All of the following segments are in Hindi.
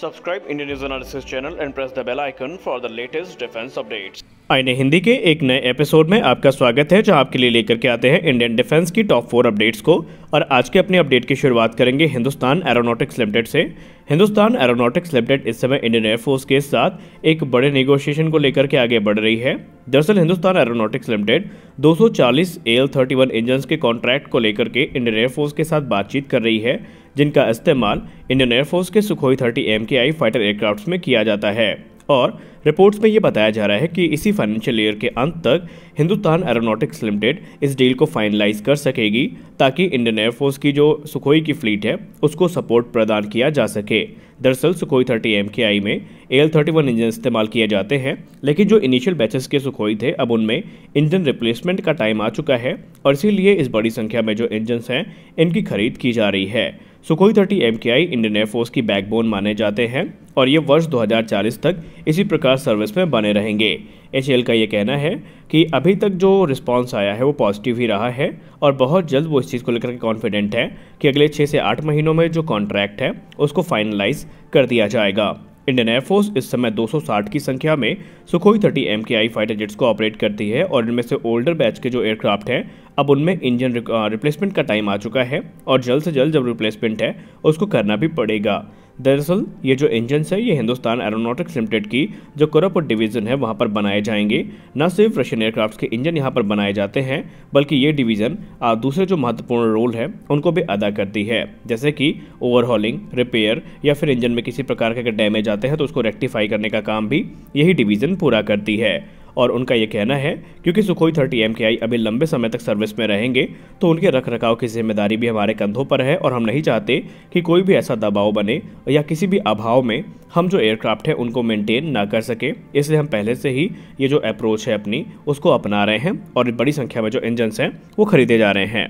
Subscribe Indian News Analysis channel and press the bell icon for the latest defense updates. आईने हिंदी के एक नए एपिसोड में आपका स्वागत है, जो आपके लिए लेकर के आते हैं इंडियन डिफेंस की टॉप फोर अपडेट्स को। और आज के अपने अपडेट की शुरुआत करेंगे हिंदुस्तान एरोनॉटिक्स लिमिटेड से। हिंदुस्तान एरोनॉटिक्स लिमिटेड इस समय इंडियन एयरफोर्स के साथ एक बड़े नेगोशिएशन को लेकर के आगे बढ़ रही है। दरअसल Hindustan aeronautics limited 240 L thirty engine के कॉन्ट्रैक्ट को लेकर के इंडियन एयरफोर्स के साथ बातचीत कर रही है। जिनका इस्तेमाल इंडियन एयरफोर्स के Sukhoi thirty M K I fighter aircraft में किया जाता है। और रिपोर्ट्स में ये बताया जा रहा है कि इसी फाइनेंशियल ईयर के अंत तक हिंदुस्तान एरोनॉटिक्स लिमिटेड इस डील को फाइनलाइज कर सकेगी, ताकि इंडियन एयरफोर्स की जो सुखोई की फ्लीट है, उसको सपोर्ट प्रदान किया जा सके। दरअसल Sukhoi thirty M K I में A L thirty one engine इस्तेमाल किए जाते हैं, लेकिन जो इनिशियल बैचेस के सुखोई थे, अब उनमें इंजन रिप्लेसमेंट का टाइम आ चुका है, और इसीलिए इस बड़ी संख्या में जो इंजन हैं, इनकी खरीद की जा रही है। Sukhoi thirty M K I Indian air force की बैकबोन माने जाते हैं और ये वर्ष 2040 तक इसी प्रकार सर्विस में बने रहेंगे। एचएल का ये कहना है कि अभी तक जो रिस्पांस आया है वो पॉजिटिव ही रहा है और बहुत जल्द वो इस चीज़ को लेकर के कॉन्फिडेंट है कि अगले छः से आठ महीनों में जो कॉन्ट्रैक्ट है, उसको फाइनलाइज कर दिया जाएगा। इंडियन एयरफोर्स इस समय 260 की संख्या में Sukhoi 30 M K I fighter jets को ऑपरेट करती है और इनमें से ओल्डर बैच के जो एयरक्राफ्ट हैं, अब उनमें इंजन रिप्लेसमेंट का टाइम आ चुका है और जल्द से जल्द जब रिप्लेसमेंट है, उसको करना भी पड़ेगा। दरअसल, ये जो इंजन है, ये हिंदुस्तान एरोनॉटिक्स लिमिटेड की जो कोरापुट डिवीज़न है, वहाँ पर बनाए जाएँगे। न सिर्फ़ रशियन एयरक्राफ्ट के इंजन यहाँ पर बनाए जाते हैं, बल्कि ये डिवीज़न दूसरे जो महत्वपूर्ण रोल है, उनको भी अदा करती है। जैसे कि ओवरहॉलिंग रिपेयर या फिर इंजन में किसी प्रकार के अगर डैमेज आते हैं तो उसको रेक्टिफाई करने का काम भी यही डिवीज़न पूरा करती है। और उनका ये कहना है, क्योंकि सुखोई थर्टी एम अभी लंबे समय तक सर्विस में रहेंगे तो उनके रख रखाव की ज़िम्मेदारी भी हमारे कंधों पर है और हम नहीं चाहते कि कोई भी ऐसा दबाव बने या किसी भी अभाव में हम जो एयरक्राफ्ट है उनको मेंटेन ना कर सके। इसलिए हम पहले से ही ये जो अप्रोच है अपनी, उसको अपना रहे हैं और बड़ी संख्या में जो इंजन्स हैं, वो खरीदे जा रहे हैं।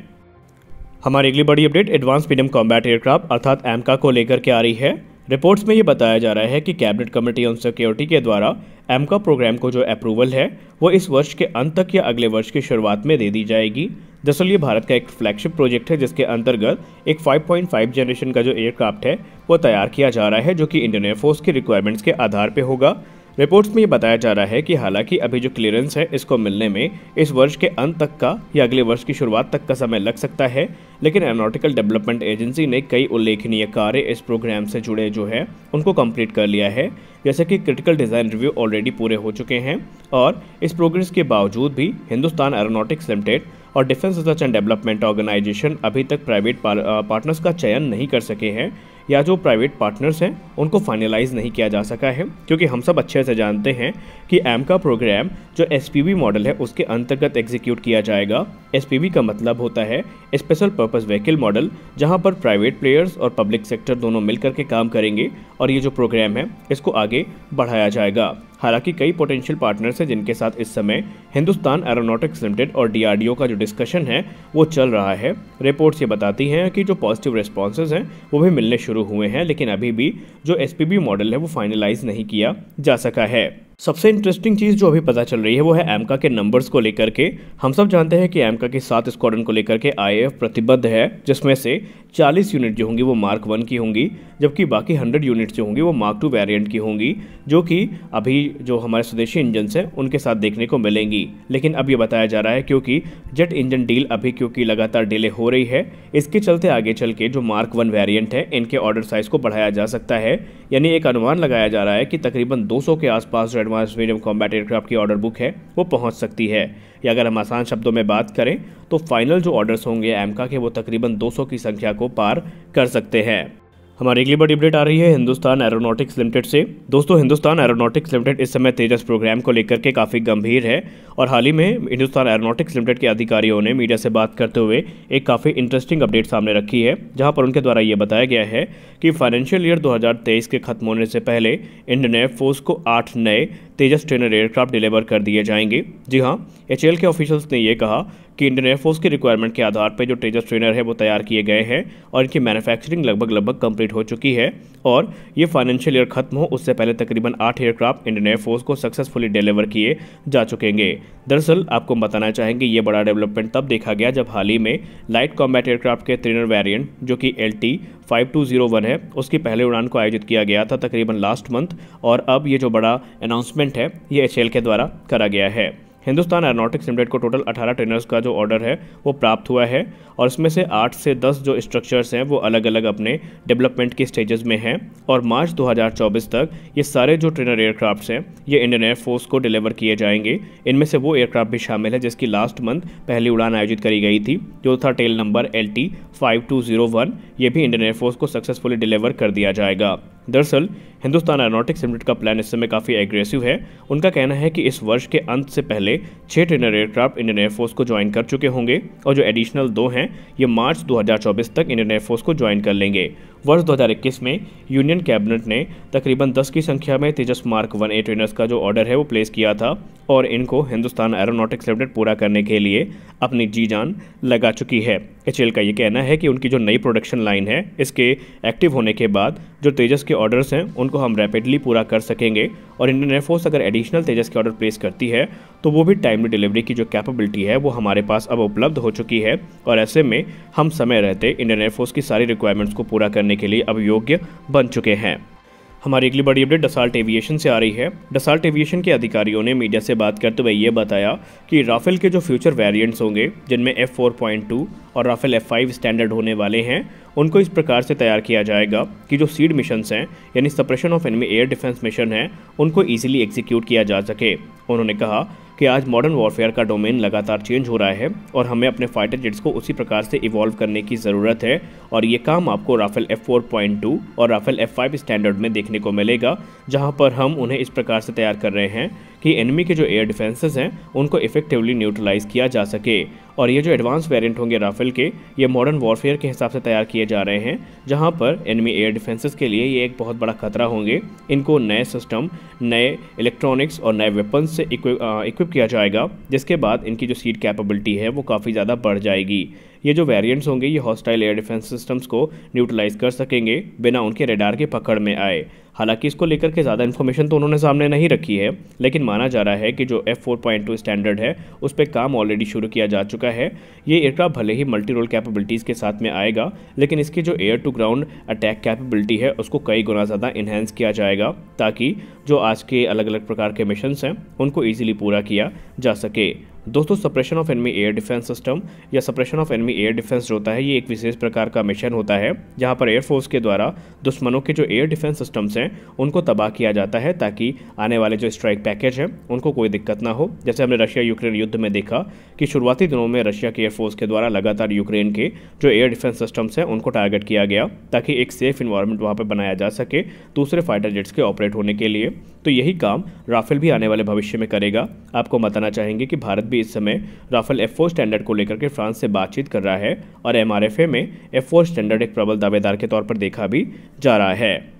हमारी अगली बड़ी update advance medium combat aircraft अर्थात एमका को लेकर के आ रही है। रिपोर्ट्स में ये बताया जा रहा है कि कैबिनेट कमेटी ऑन सिक्योरिटी के द्वारा एमका प्रोग्राम को जो अप्रूवल है, वो इस वर्ष के अंत तक या अगले वर्ष की शुरुआत में दे दी जाएगी। दरअसल ये भारत का एक फ्लैगशिप प्रोजेक्ट है, जिसके अंतर्गत एक 5.5 जनरेशन का जो एयरक्राफ्ट है, वो तैयार किया जा रहा है, जो कि इंडियन एयरफोर्स की रिक्वायरमेंट्स के आधार पर होगा। रिपोर्ट्स में ये बताया जा रहा है कि हालाँकि अभी जो क्लियरेंस है, इसको मिलने में इस वर्ष के अंत तक का या अगले वर्ष की शुरुआत तक का समय लग सकता है। लेकिन एरोनॉटिकल डेवलपमेंट एजेंसी ने कई उल्लेखनीय कार्य इस प्रोग्राम से जुड़े जो है, उनको कंप्लीट कर लिया है। जैसे कि क्रिटिकल डिज़ाइन रिव्यू ऑलरेडी पूरे हो चुके हैं और इस प्रोग्रेस के बावजूद भी हिंदुस्तान एरोनॉटिक्स लिमिटेड और defence research and development organisation अभी तक प्राइवेट पार्टनर्स का चयन नहीं कर सके हैं। या जो प्राइवेट पार्टनर्स हैं, उनको फाइनलाइज नहीं किया जा सका है, क्योंकि हम सब अच्छे से जानते हैं कि एम का प्रोग्राम जो एस मॉडल है, उसके अंतर्गत एग्जीक्यूट किया जाएगा। एस का मतलब होता है स्पेशल पर्पज़ व्हीकल मॉडल जहाँ पर प्राइवेट प्लेयर्स और पब्लिक सेक्टर दोनों मिलकर के काम करेंगे। और ये जो प्रोग्राम है, इसको आगे बढ़ाया जाएगा। हालाँकि कई पोटेंशियल पार्टनर्स हैं जिनके साथ इस समय हिंदुस्तान एरोनॉटिक्स लिमिटेड और डीआरडीओ का जो डिस्कशन है, वो चल रहा है। रिपोर्ट्स ये बताती हैं कि जो पॉजिटिव रिस्पॉन्सेज हैं, वो भी मिलने शुरू हुए हैं, लेकिन अभी भी जो एस मॉडल है, वो फाइनलाइज नहीं किया जा सका है। सबसे इंटरेस्टिंग चीज़ जो अभी पता चल रही है वो है एमका के नंबर्स को लेकर के। हम सब जानते हैं कि एमका के सात स्क्वाड्रन को लेकर के आईएएफ प्रतिबद्ध है, जिसमें से 40 यूनिट जो होंगी वो मार्क वन की होंगी, जबकि बाकी 100 यूनिट जो होंगी वो मार्क टू वेरिएंट की होंगी, जो कि अभी जो हमारे स्वदेशी इंजन हैं, उनके साथ देखने को मिलेंगी। लेकिन अब ये बताया जा रहा है क्योंकि जेट इंजन डील अभी क्योंकि लगातार डिले हो रही है, इसके चलते आगे चल के जो मार्क वन वेरियंट है, इनके ऑर्डर साइज़ को बढ़ाया जा सकता है। यानी एक अनुमान लगाया जा रहा है कि तकरीबन दो सौ के आसपास जो एडवांस मीडियम कॉम्बैट एयरक्राफ्ट की ऑर्डर बुक है, वो पहुँच सकती है। या अगर हम आसान शब्दों में बात करें तो फाइनल जो ऑर्डर्स होंगे एमका के, वो तकरीबन 200 की संख्या को पार कर सकते हैं। हमारी अगली बड़ी अपडेट आ रही है हिंदुस्तान एरोनॉटिक्स लिमिटेड से। दोस्तों, हिंदुस्तान एरोनॉटिक्स लिमिटेड इस समय तेजस प्रोग्राम को लेकर के काफ़ी गंभीर है और हाल ही में हिंदुस्तान एरोनॉटिक्स लिमिटेड के अधिकारियों ने मीडिया से बात करते हुए एक काफ़ी इंटरेस्टिंग अपडेट सामने रखी है, जहाँ पर उनके द्वारा ये बताया गया है कि फाइनेंशियल ईयर 2023 के खत्म होने से पहले इंडियन एयरफोर्स को आठ नए तेजस ट्रेनर एयरक्राफ्ट डिलीवर कर दिए जाएँगे। जी हाँ एच के ऑफिशियल्स ने यह कहा कि इंडियन एयरफोर्स की रिक्वायरमेंट के आधार पर जो तेजस ट्रेनर है, वो तैयार किए गए हैं और इनकी मैन्युफैक्चरिंग लगभग लगभग कंप्लीट हो चुकी है और ये फाइनेंशियल ईयर खत्म हो, उससे पहले तकरीबन आठ एयरक्राफ्ट इंडियन एयरफोर्स को सक्सेसफुली डिलीवर किए जा चुकेंगे दरअसल, आपको बताना चाहेंगे, ये बड़ा डेवलपमेंट तब देखा गया जब हाल ही में लाइट कॉम्बैट एयरक्राफ्ट के ट्रेनर वेरियंट जो कि एल टी है, उसकी पहले उड़ान को आयोजित किया गया था तकरीबन लास्ट मंथ और अब ये जो बड़ा अनाउंसमेंट है, ये एच के द्वारा करा गया है। हिंदुस्तान एरोनॉटिक्स लिमिटेड को टोटल 18 ट्रेनर्स का जो ऑर्डर है, वो प्राप्त हुआ है और इसमें से 8 से 10 जो स्ट्रक्चर्स हैं, वो अलग अलग अपने डेवलपमेंट के स्टेजेस में हैं और मार्च 2024 तक ये सारे जो ट्रेनर एयरक्राफ्ट्स हैं, ये इंडियन एयरफोर्स को डिलीवर किए जाएँगे। इनमें से वो एयरक्राफ्ट भी शामिल है, जिसकी लास्ट मंथ पहली उड़ान आयोजित करी गई थी, जो था टेल नंबर एल टी ये भी इंडियन एयरफोर्स को सक्सेसफुली डिलीवर कर दिया जाएगा। दरअसल, हिंदुस्तान एरोनॉटिक्स लिमिटेड का प्लान इस समय काफ़ी एग्रेसिव है। उनका कहना है कि इस वर्ष के अंत से पहले छह trainer aircraft Indian air force को ज्वाइन कर चुके होंगे और जो एडिशनल दो हैं, ये मार्च 2024 तक इंडियन एयरफोर्स को ज्वाइन कर लेंगे। वर्ष 2021 में यूनियन कैबिनेट ने तकरीबन 10 की संख्या में Tejas mark one A trainers का जो ऑर्डर है वो प्लेस किया था और इनको हिंदुस्तान एरोनॉटिक्स लिमिटेड पूरा करने के लिए अपनी जी जान लगा चुकी है। एच का ये कहना है कि उनकी जो नई प्रोडक्शन लाइन है, इसके एक्टिव होने के बाद जो तेजस के ऑर्डर्स हैं, उनको हम रैपिडली पूरा कर सकेंगे और इंडियन एयरफोर्स अगर एडिशनल तेजस के ऑर्डर प्लेस करती है तो वो भी टाइमली डिलीवरी की जो कैपेबिलिटी है, वो हमारे पास अब उपलब्ध हो चुकी है और ऐसे में हम समय रहते इंडियन एयरफोर्स की सारी रिक्वायरमेंट्स को पूरा करने के लिए अब योग्य बन चुके हैं। हमारी अगली बड़ी अपडेट डसाल्ट एविएशन से आ रही है। डसाल्ट एविएशन के अधिकारियों ने मीडिया से बात करते हुए ये बताया कि राफेल के जो फ्यूचर वेरिएंट्स होंगे, जिनमें एफ़ फोर पॉइंट टू और राफेल एफ़ फाइव स्टैंडर्ड होने वाले हैं, उनको इस प्रकार से तैयार किया जाएगा कि जो सीड मिशंस हैं, यानी suppression of enemy air defence mission है, उनको ईजिली एग्जीक्यूट किया जा सके। उन्होंने कहा कि आज मॉडर्न वॉरफेयर का डोमेन लगातार चेंज हो रहा है और हमें अपने फाइटर जेट्स को उसी प्रकार से इवॉल्व करने की ज़रूरत है और ये काम आपको Rafale F four point two और राफेल एफ़ फाइव स्टैंडर्ड में देखने को मिलेगा, जहाँ पर हम उन्हें इस प्रकार से तैयार कर रहे हैं कि एनिमी के जो एयर डिफेंसेस हैं, उनको इफेक्टिवली न्यूट्रलाइज किया जा सके। और ये जो एडवांस वेरिएंट होंगे राफेल के, ये मॉडर्न वॉरफेयर के हिसाब से तैयार किए जा रहे हैं, जहाँ पर एनिमी एयर डिफेंसेस के लिए ये एक बहुत बड़ा खतरा होंगे। इनको नए सिस्टम नए इलेक्ट्रॉनिक्स और नए वेपन्स से इक्विप किया जाएगा जिसके बाद इनकी जो सीट कैपेबिलिटी है वो काफ़ी ज़्यादा बढ़ जाएगी। ये जो वेरिएंट्स होंगे, ये हॉस्टाइल एयर डिफेंस सिस्टम्स को न्यूट्रलाइज कर सकेंगे बिना उनके रेडार के पकड़ में आए। हालाँकि इसको लेकर के ज़्यादा इन्फॉर्मेशन तो उन्होंने सामने नहीं रखी है, लेकिन माना जा रहा है कि जो F four point two standard है, उस पर काम ऑलरेडी शुरू किया जा चुका है। ये एयरक्राफ्ट भले ही मल्टी रोल कैपेबिलिटीज़ के साथ में आएगा, लेकिन इसकी जो air to ground attack capability है, उसको कई गुना ज़्यादा इन्हेंस किया जाएगा, ताकि जो आज के अलग अलग प्रकार के मिशन हैं, उनको ईजिली पूरा किया जा सके। दोस्तों suppression of enemy air defence system या suppression of enemy air defence जो होता है, ये एक विशेष प्रकार का मिशन होता है, जहाँ पर एयरफोर्स के द्वारा दुश्मनों के जो एयर डिफेंस सिस्टम्स हैं, उनको तबाह किया जाता है ताकि आने वाले जो स्ट्राइक पैकेज हैं, उनको कोई दिक्कत ना हो। जैसे हमने रशिया यूक्रेन युद्ध में देखा कि शुरुआती दिनों में रशिया के एयरफोर्स के द्वारा लगातार यूक्रेन के जो एयर डिफेंस सिस्टम्स हैं, उनको टारगेट किया गया ताकि एक सेफ़ इन्वायरमेंट वहाँ पर बनाया जा सके दूसरे फाइटर जेट्स के ऑपरेट होने के लिए। तो यही काम राफेल भी आने वाले भविष्य में करेगा। आपको बताना चाहेंगे कि भारत भी इस समय राफेल एफ़ स्टैंडर्ड को लेकर के फ्रांस से बातचीत कर रहा है और एम में एफ़ स्टैंडर्ड एक प्रबल दावेदार के तौर पर देखा भी जा रहा है।